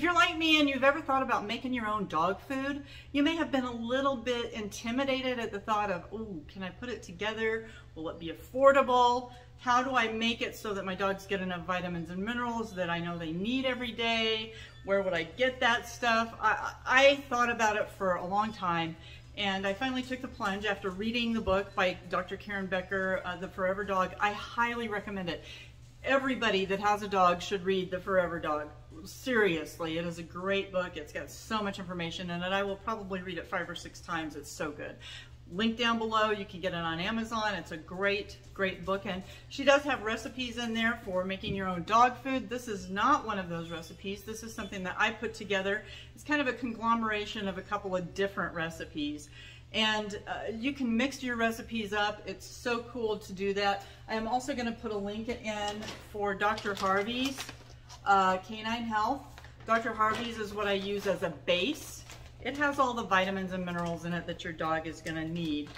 If you're like me and you've ever thought about making your own dog food, you may have been a little bit intimidated at the thought of, oh, can I put it together? Will it be affordable? How do I make it so that my dogs get enough vitamins and minerals that I know they need every day? Where would I get that stuff? I, I thought about it for a long time and I finally took the plunge after reading the book by Dr. Karen Becker, uh, The Forever Dog. I highly recommend it. Everybody that has a dog should read The Forever Dog. Seriously, it is a great book. It's got so much information in it. I will probably read it five or six times. It's so good link down below. You can get it on Amazon. It's a great, great book. And she does have recipes in there for making your own dog food. This is not one of those recipes. This is something that I put together. It's kind of a conglomeration of a couple of different recipes. And uh, you can mix your recipes up. It's so cool to do that. I am also going to put a link in for Dr. Harvey's uh, Canine Health. Dr. Harvey's is what I use as a base it has all the vitamins and minerals in it that your dog is going to need.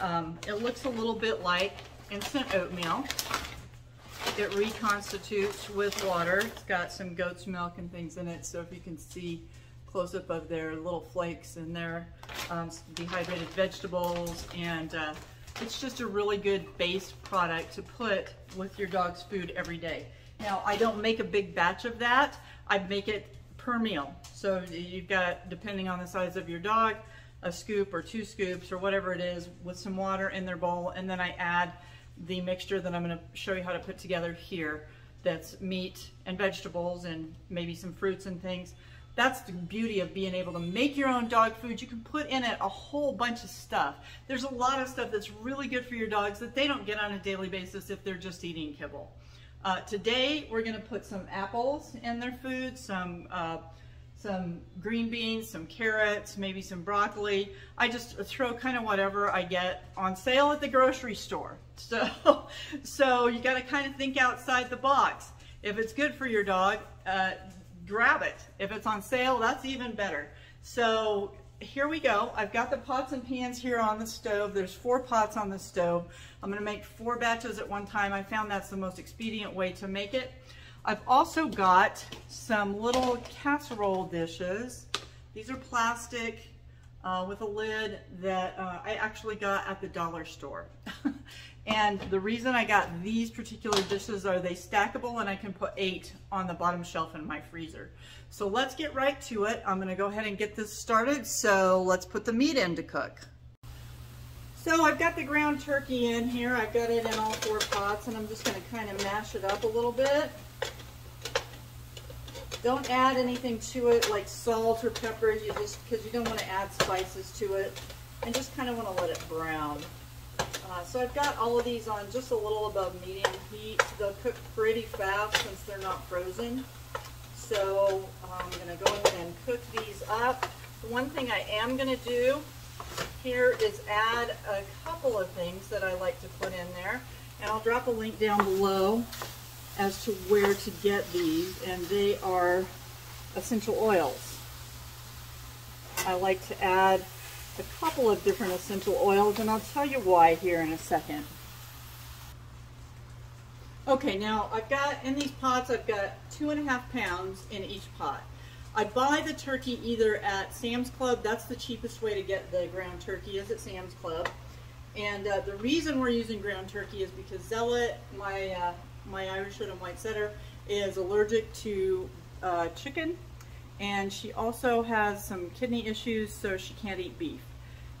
Um, it looks a little bit like instant oatmeal. It reconstitutes with water. It's got some goat's milk and things in it, so if you can see close-up of their little flakes and their um, dehydrated vegetables, and uh, it's just a really good base product to put with your dog's food every day. Now, I don't make a big batch of that. I make it per meal. So you've got, depending on the size of your dog, a scoop or two scoops or whatever it is with some water in their bowl. And then I add the mixture that I'm gonna show you how to put together here. That's meat and vegetables and maybe some fruits and things. That's the beauty of being able to make your own dog food. You can put in it a whole bunch of stuff. There's a lot of stuff that's really good for your dogs that they don't get on a daily basis if they're just eating kibble. Uh, today we're going to put some apples in their food, some uh, some green beans, some carrots, maybe some broccoli. I just throw kind of whatever I get on sale at the grocery store. So, so you got to kind of think outside the box. If it's good for your dog, uh, grab it. If it's on sale, that's even better. So here we go. I've got the pots and pans here on the stove. There's four pots on the stove. I'm going to make four batches at one time. I found that's the most expedient way to make it. I've also got some little casserole dishes. These are plastic uh, with a lid that uh, I actually got at the dollar store. and the reason I got these particular dishes are they stackable and I can put eight on the bottom shelf in my freezer. So let's get right to it. I'm gonna go ahead and get this started. So let's put the meat in to cook. So I've got the ground turkey in here. I've got it in all four pots and I'm just gonna kind of mash it up a little bit. Don't add anything to it like salt or pepper you just because you don't want to add spices to it and just kind of want to let it brown. Uh, so I've got all of these on just a little above medium heat. They'll cook pretty fast since they're not frozen. So I'm going to go ahead and cook these up. The one thing I am going to do here is add a couple of things that I like to put in there. And I'll drop a link down below as to where to get these. And they are essential oils. I like to add a couple of different essential oils and I'll tell you why here in a second. Okay, now I've got, in these pots, I've got two and a half pounds in each pot. I buy the turkey either at Sam's Club, that's the cheapest way to get the ground turkey is at Sam's Club. And uh, the reason we're using ground turkey is because Zella, my, uh, my Irish Red and White Setter, is allergic to uh, chicken. And she also has some kidney issues, so she can't eat beef.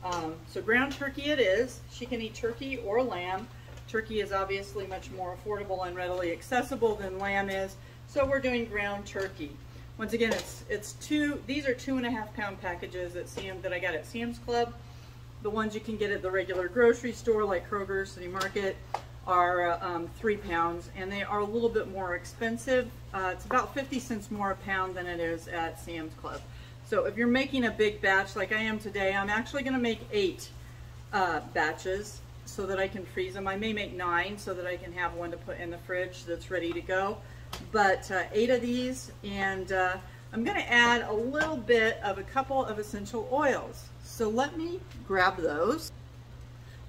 Um, so ground turkey it is. She can eat turkey or lamb. Turkey is obviously much more affordable and readily accessible than lamb is, so we're doing ground turkey. Once again, it's it's two. These are two and a half pound packages at Sam that I got at Sam's Club. The ones you can get at the regular grocery store, like Kroger, City Market, are uh, um, three pounds, and they are a little bit more expensive. Uh, it's about 50 cents more a pound than it is at Sam's Club. So if you're making a big batch like I am today, I'm actually going to make eight uh, batches so that I can freeze them. I may make nine so that I can have one to put in the fridge that's ready to go. But uh, eight of these, and uh, I'm going to add a little bit of a couple of essential oils. So let me grab those.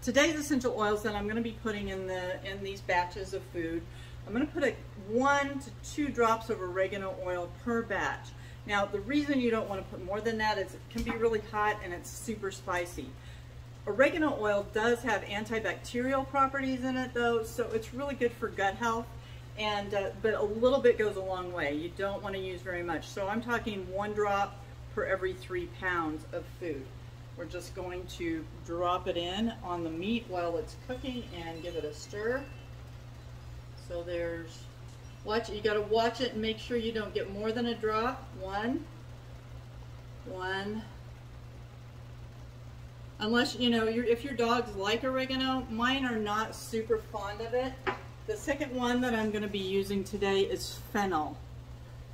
Today's essential oils that I'm going to be putting in the in these batches of food, I'm going to put a one to two drops of oregano oil per batch. Now, the reason you don't want to put more than that is it can be really hot and it's super spicy. Oregano oil does have antibacterial properties in it though, so it's really good for gut health. And uh, But a little bit goes a long way. You don't want to use very much. So I'm talking one drop per every three pounds of food. We're just going to drop it in on the meat while it's cooking and give it a stir. So there's, watch, you gotta watch it and make sure you don't get more than a drop. One, one, unless, you know, if your dogs like oregano, mine are not super fond of it. The second one that I'm gonna be using today is fennel.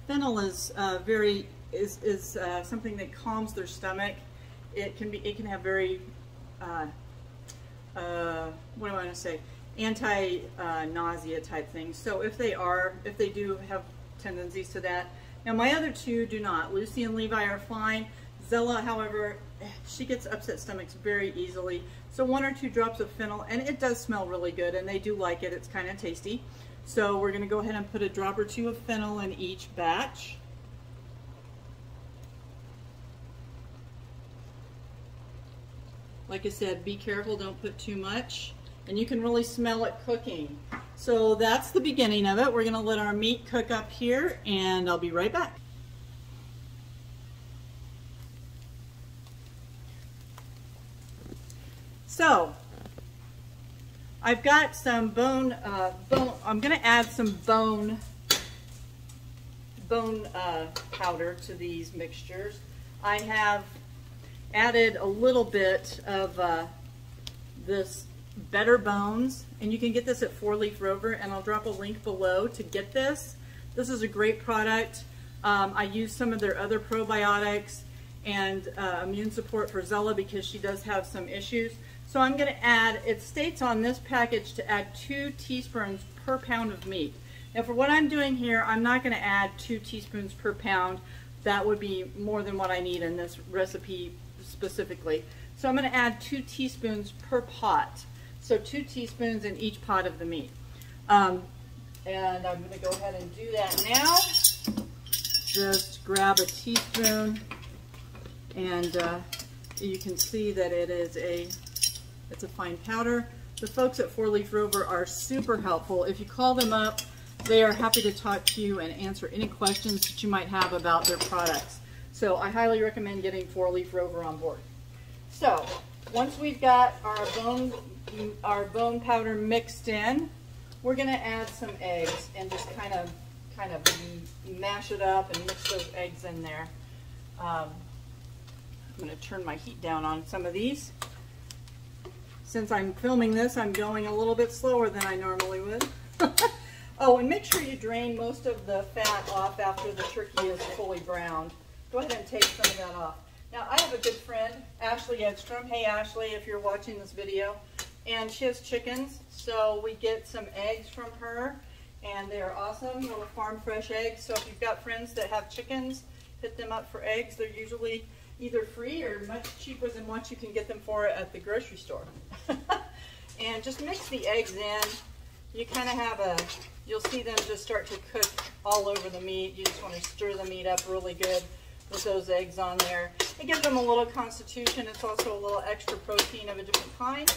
Fennel is uh, very, is, is uh, something that calms their stomach. It can be, it can have very, uh, uh what do I want to say? anti-nausea type things. So if they are, if they do have tendencies to that. Now my other two do not. Lucy and Levi are fine. Zella, however, she gets upset stomachs very easily. So one or two drops of fennel, and it does smell really good, and they do like it. It's kind of tasty. So we're going to go ahead and put a drop or two of fennel in each batch. Like I said, be careful, don't put too much and you can really smell it cooking. So that's the beginning of it. We're going to let our meat cook up here and I'll be right back. So I've got some bone, uh, bone I'm going to add some bone bone uh, powder to these mixtures. I have added a little bit of uh, this Better Bones, and you can get this at Four Leaf Rover, and I'll drop a link below to get this. This is a great product. Um, I use some of their other probiotics and uh, immune support for Zella because she does have some issues. So I'm going to add, it states on this package to add two teaspoons per pound of meat. Now for what I'm doing here, I'm not going to add two teaspoons per pound. That would be more than what I need in this recipe specifically. So I'm going to add two teaspoons per pot. So two teaspoons in each pot of the meat. Um, and I'm going to go ahead and do that now. Just grab a teaspoon and uh, you can see that it is a, it's a fine powder. The folks at Four Leaf Rover are super helpful. If you call them up, they are happy to talk to you and answer any questions that you might have about their products. So I highly recommend getting Four Leaf Rover on board. So once we've got our bone our bone powder mixed in, we're going to add some eggs and just kind of kind of mash it up and mix those eggs in there. Um, I'm going to turn my heat down on some of these. Since I'm filming this, I'm going a little bit slower than I normally would. oh, and make sure you drain most of the fat off after the turkey is fully browned. Go ahead and take some of that off. Now, I have a good friend, Ashley Edstrom. Hey, Ashley, if you're watching this video. And she has chickens so we get some eggs from her and they're awesome. Little farm fresh eggs. So if you've got friends that have chickens hit them up for eggs. They're usually either free or much cheaper than what you can get them for at the grocery store. And just mix the eggs in. You kind of have a you'll see them just start to cook all over the meat. You just want to stir the meat up really good with those eggs on there it gives them a little constitution it's also a little extra protein of a different kind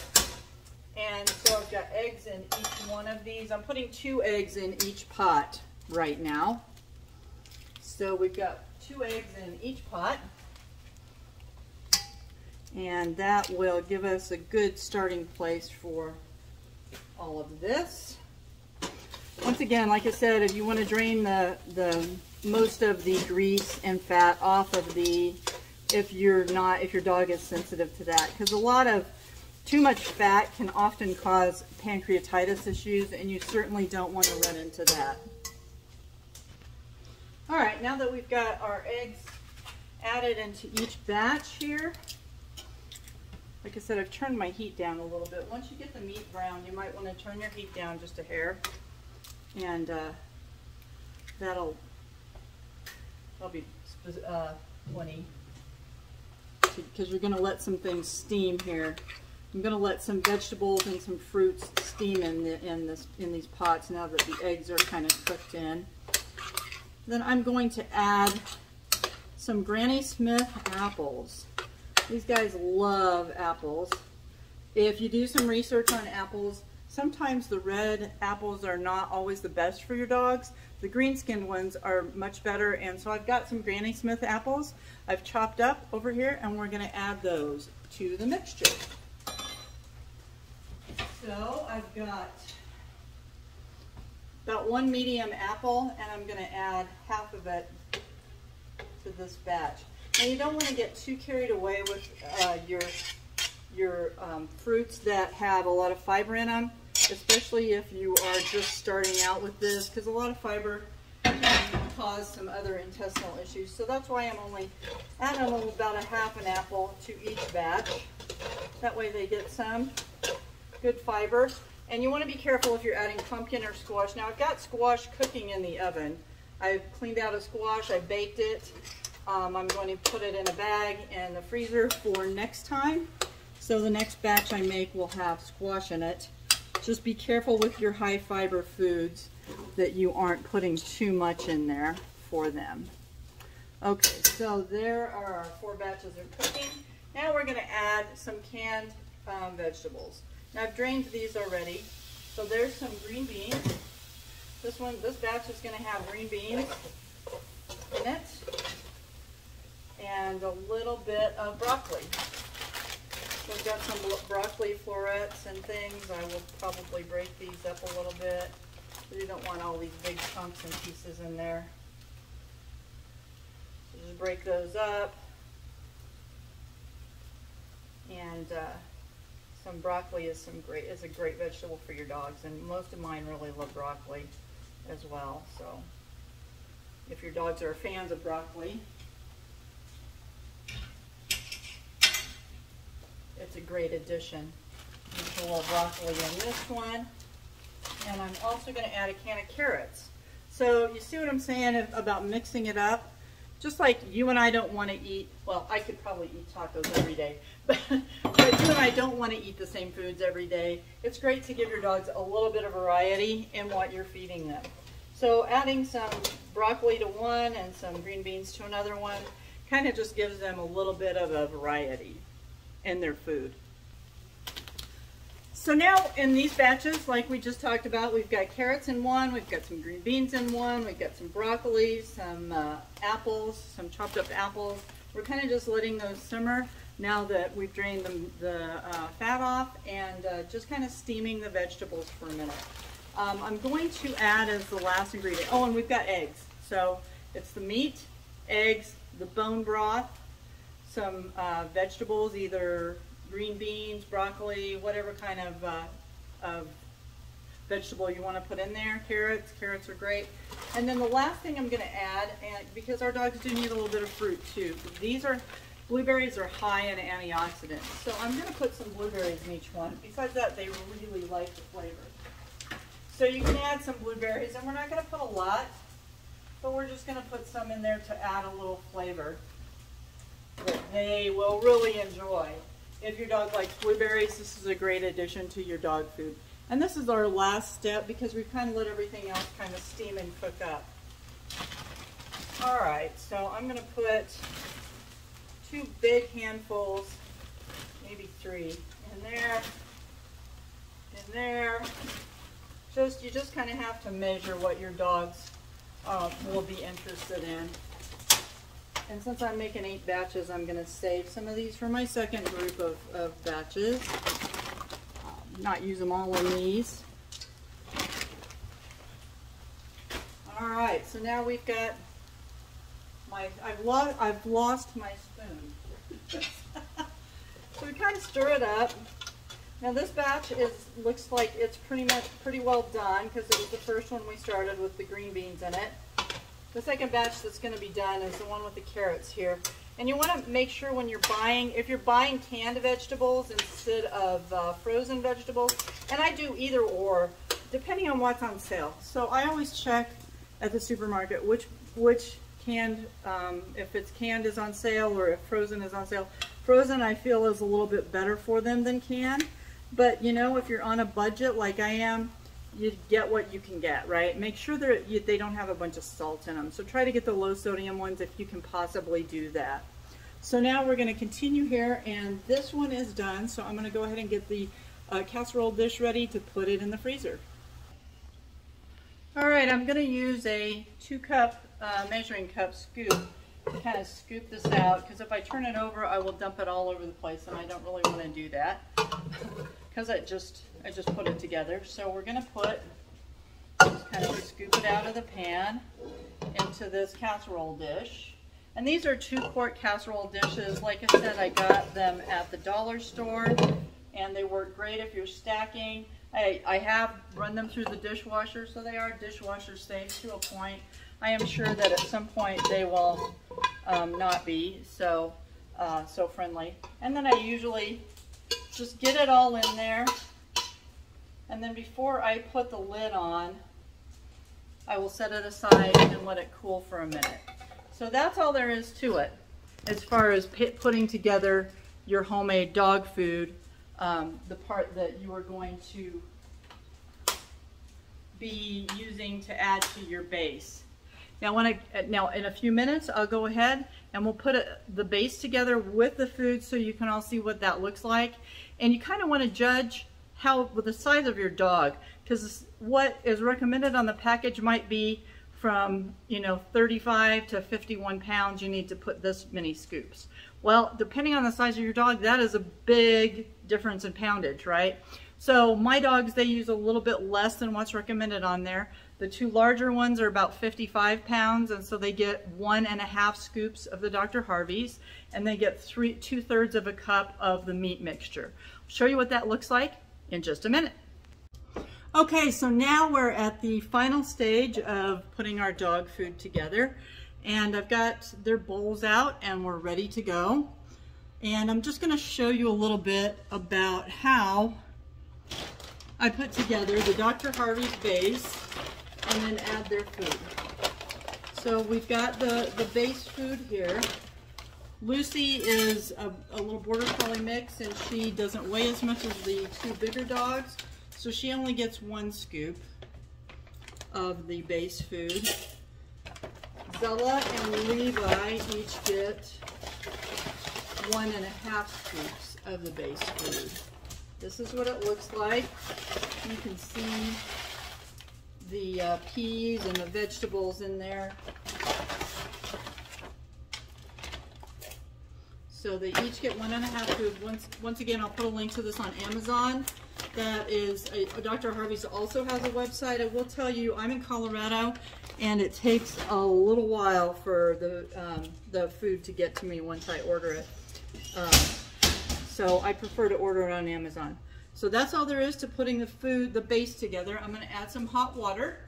and so I've got eggs in each one of these. I'm putting two eggs in each pot right now. So we've got two eggs in each pot. And that will give us a good starting place for all of this. Once again, like I said, if you want to drain the, the most of the grease and fat off of the, if you're not, if your dog is sensitive to that, because a lot of too much fat can often cause pancreatitis issues, and you certainly don't want to run into that. All right, now that we've got our eggs added into each batch here, like I said, I've turned my heat down a little bit. Once you get the meat brown, you might want to turn your heat down just a hair, and uh, that'll, be uh, plenty, because you're going to let some things steam here. I'm going to let some vegetables and some fruits steam in, the, in, this, in these pots now that the eggs are kind of cooked in. Then I'm going to add some Granny Smith apples. These guys love apples. If you do some research on apples, sometimes the red apples are not always the best for your dogs. The green skinned ones are much better and so I've got some Granny Smith apples I've chopped up over here and we're going to add those to the mixture. So I've got about one medium apple and I'm going to add half of it to this batch. Now you don't want to get too carried away with uh, your your um, fruits that have a lot of fiber in them especially if you are just starting out with this, because a lot of fiber can cause some other intestinal issues. So that's why I'm only adding about a half an apple to each batch. That way they get some good fiber. And you want to be careful if you're adding pumpkin or squash. Now I've got squash cooking in the oven. I've cleaned out a squash, I baked it. Um, I'm going to put it in a bag in the freezer for next time. So the next batch I make will have squash in it. Just be careful with your high fiber foods that you aren't putting too much in there for them. Okay, so there are our four batches of cooking. Now we're going to add some canned um, vegetables. Now I've drained these already. So there's some green beans. This one, this batch is going to have green beans in it and a little bit of broccoli. We've got some broccoli florets and things. I will probably break these up a little bit. You don't want all these big chunks and pieces in there. So just break those up. And uh, some broccoli is some great is a great vegetable for your dogs, and most of mine really love broccoli as well. So if your dogs are fans of broccoli, it's a great addition. A little broccoli in this one. And I'm also going to add a can of carrots. So you see what I'm saying about mixing it up? Just like you and I don't want to eat, well, I could probably eat tacos every day, but, but you and I don't want to eat the same foods every day. It's great to give your dogs a little bit of variety in what you're feeding them. So adding some broccoli to one and some green beans to another one kind of just gives them a little bit of a variety and their food. So now in these batches, like we just talked about, we've got carrots in one, we've got some green beans in one, we've got some broccoli, some uh, apples, some chopped up apples. We're kind of just letting those simmer now that we've drained the, the uh, fat off and uh, just kind of steaming the vegetables for a minute. Um, I'm going to add as the last ingredient, oh, and we've got eggs. So it's the meat, eggs, the bone broth, some uh, vegetables, either green beans, broccoli, whatever kind of, uh, of vegetable you want to put in there. Carrots, carrots are great. And then the last thing I'm going to add, and because our dogs do need a little bit of fruit too, these are, blueberries are high in antioxidants. So I'm going to put some blueberries in each one. Besides that, they really like the flavor. So you can add some blueberries, and we're not going to put a lot, but we're just going to put some in there to add a little flavor that they will really enjoy. If your dog likes blueberries, this is a great addition to your dog food. And this is our last step because we've kind of let everything else kind of steam and cook up. All right, so I'm going to put two big handfuls, maybe three, in there, in there. Just You just kind of have to measure what your dogs uh, will be interested in. And since I'm making eight batches, I'm going to save some of these for my second group of, of batches. Um, not use them all in these. All right, so now we've got my, I've, lo I've lost my spoon. so we kind of stir it up. Now this batch is looks like it's pretty much pretty well done because it was the first one we started with the green beans in it. The second batch that's going to be done is the one with the carrots here. And you want to make sure when you're buying, if you're buying canned vegetables instead of uh, frozen vegetables, and I do either or, depending on what's on sale. So I always check at the supermarket which which canned, um, if it's canned is on sale or if frozen is on sale. Frozen I feel is a little bit better for them than canned. But you know, if you're on a budget like I am, you get what you can get, right? Make sure that they don't have a bunch of salt in them. So try to get the low sodium ones if you can possibly do that. So now we're going to continue here and this one is done. So I'm going to go ahead and get the uh, casserole dish ready to put it in the freezer. All right, I'm going to use a two cup uh, measuring cup scoop to kind of scoop this out because if I turn it over, I will dump it all over the place and I don't really want to do that because I just, I just put it together. So we're going to put, just kind of scoop it out of the pan into this casserole dish. And these are two quart casserole dishes. Like I said, I got them at the dollar store and they work great if you're stacking. I, I have run them through the dishwasher, so they are dishwasher safe to a point. I am sure that at some point they will um, not be so uh, so friendly. And then I usually just get it all in there. And then before I put the lid on, I will set it aside and let it cool for a minute. So that's all there is to it as far as putting together your homemade dog food um, the part that you are going to be using to add to your base. Now, when I, now in a few minutes, I'll go ahead and we'll put a, the base together with the food so you can all see what that looks like. And you kind of want to judge how with the size of your dog because what is recommended on the package might be from you know 35 to 51 pounds you need to put this many scoops well depending on the size of your dog that is a big difference in poundage, right? So my dogs, they use a little bit less than what's recommended on there. The two larger ones are about 55 pounds, and so they get one and a half scoops of the Dr. Harvey's, and they get three, two thirds of a cup of the meat mixture. I'll show you what that looks like in just a minute. Okay, so now we're at the final stage of putting our dog food together, and I've got their bowls out, and we're ready to go. And I'm just gonna show you a little bit about how I put together the Dr. Harvey's base and then add their food. So we've got the, the base food here. Lucy is a, a little Border Collie mix and she doesn't weigh as much as the two bigger dogs. So she only gets one scoop of the base food. Zella and Levi each get one and a half scoops of the base food. This is what it looks like. You can see the uh, peas and the vegetables in there. So they each get one and a half food. Once, once again, I'll put a link to this on Amazon. That is, a, Dr. Harvey's also has a website. I will tell you, I'm in Colorado, and it takes a little while for the, um, the food to get to me once I order it. Um, so I prefer to order it on Amazon. So that's all there is to putting the food, the base together. I'm going to add some hot water.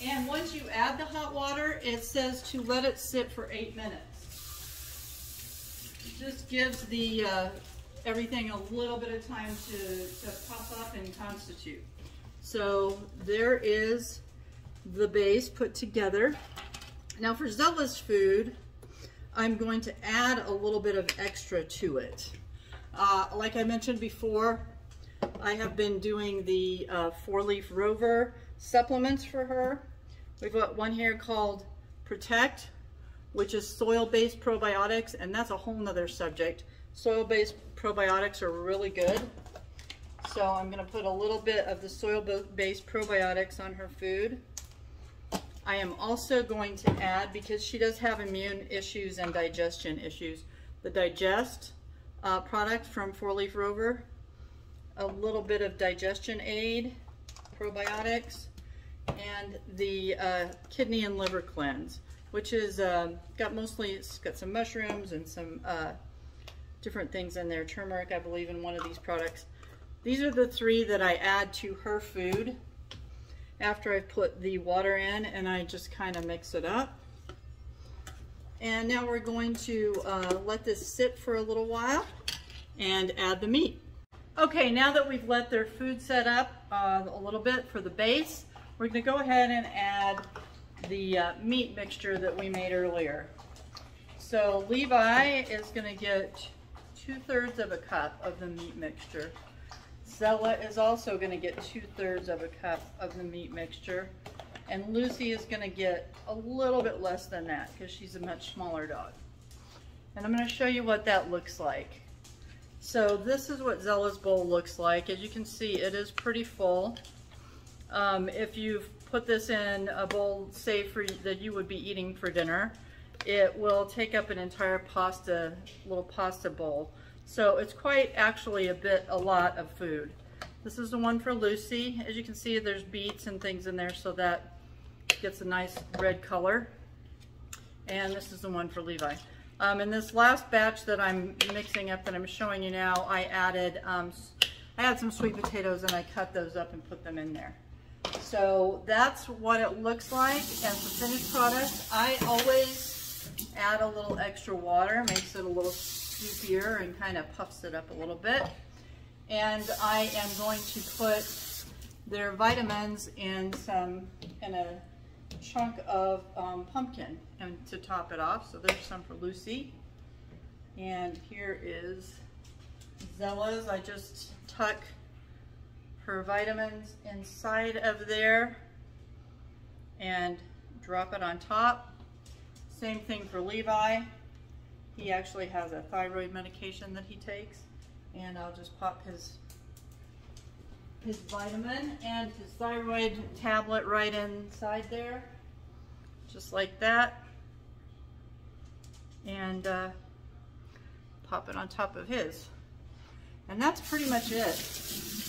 And once you add the hot water, it says to let it sit for eight minutes. Just gives the uh, everything a little bit of time to, to pop up and constitute. So there is the base put together. Now for Zella's food, I'm going to add a little bit of extra to it. Uh, like I mentioned before, I have been doing the uh, Four Leaf Rover supplements for her. We've got one here called Protect, which is soil-based probiotics, and that's a whole nother subject. Soil-based probiotics are really good. So I'm gonna put a little bit of the soil-based probiotics on her food. I am also going to add, because she does have immune issues and digestion issues, the Digest uh, product from Four Leaf Rover, a little bit of digestion aid, probiotics, and the uh, kidney and liver cleanse, which is uh, got mostly, it's got some mushrooms and some uh, different things in there. Turmeric, I believe, in one of these products. These are the three that I add to her food after I've put the water in and I just kind of mix it up. And now we're going to uh, let this sit for a little while and add the meat. Okay, now that we've let their food set up uh, a little bit for the base, we're gonna go ahead and add the uh, meat mixture that we made earlier. So Levi is gonna get two thirds of a cup of the meat mixture. Zella is also gonna get two thirds of a cup of the meat mixture. And Lucy is gonna get a little bit less than that because she's a much smaller dog. And I'm gonna show you what that looks like. So this is what Zella's bowl looks like. As you can see, it is pretty full. Um, if you've put this in a bowl, say for that you would be eating for dinner, it will take up an entire pasta, little pasta bowl. So it's quite actually a bit, a lot of food. This is the one for Lucy. As you can see, there's beets and things in there, so that gets a nice red color. And this is the one for Levi. Um, in this last batch that I'm mixing up that I'm showing you now, I added, um, I had some sweet potatoes and I cut those up and put them in there. So that's what it looks like as the finished product. I always add a little extra water, makes it a little soupier and kind of puffs it up a little bit. And I am going to put their vitamins in some, in a chunk of um, pumpkin and to top it off. So there's some for Lucy. And here is Zella's. I just tuck her vitamins inside of there and drop it on top. Same thing for Levi. He actually has a thyroid medication that he takes and I'll just pop his his vitamin and his thyroid tablet right inside there, just like that. And uh, pop it on top of his. And that's pretty much it.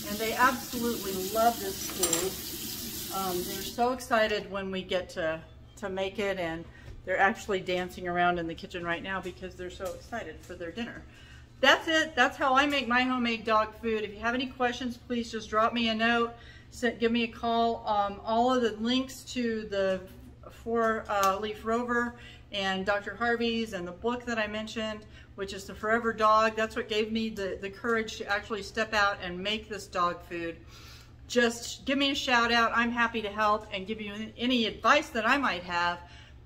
And they absolutely love this food. Um, they're so excited when we get to, to make it and they're actually dancing around in the kitchen right now because they're so excited for their dinner that's it. That's how I make my homemade dog food. If you have any questions, please just drop me a note. Give me a call. Um, all of the links to the four uh, leaf rover and Dr. Harvey's and the book that I mentioned, which is the Forever Dog. That's what gave me the, the courage to actually step out and make this dog food. Just give me a shout out. I'm happy to help and give you any advice that I might have.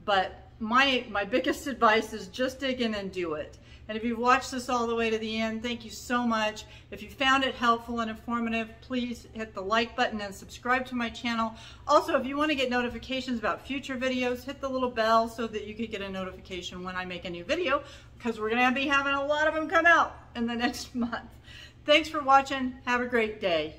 But my, my biggest advice is just dig in and do it. And if you've watched this all the way to the end, thank you so much. If you found it helpful and informative, please hit the like button and subscribe to my channel. Also, if you want to get notifications about future videos, hit the little bell so that you can get a notification when I make a new video because we're going to be having a lot of them come out in the next month. Thanks for watching. Have a great day.